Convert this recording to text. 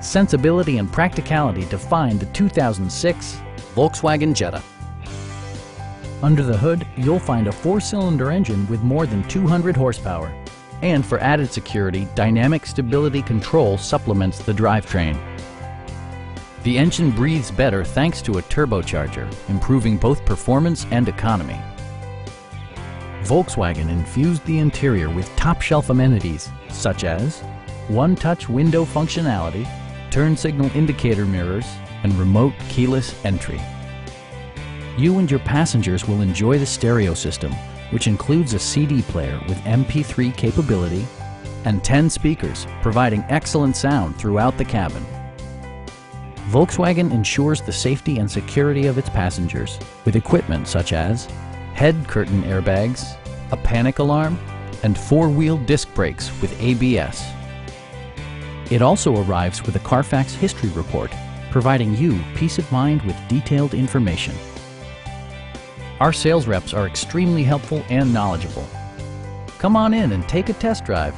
sensibility and practicality define the 2006 Volkswagen Jetta. Under the hood, you'll find a four-cylinder engine with more than 200 horsepower. And for added security, Dynamic Stability Control supplements the drivetrain. The engine breathes better thanks to a turbocharger, improving both performance and economy. Volkswagen infused the interior with top-shelf amenities such as one-touch window functionality, turn signal indicator mirrors, and remote keyless entry. You and your passengers will enjoy the stereo system, which includes a CD player with MP3 capability and 10 speakers, providing excellent sound throughout the cabin. Volkswagen ensures the safety and security of its passengers with equipment such as head curtain airbags, a panic alarm, and four-wheel disc brakes with ABS. It also arrives with a Carfax history report, providing you peace of mind with detailed information. Our sales reps are extremely helpful and knowledgeable. Come on in and take a test drive.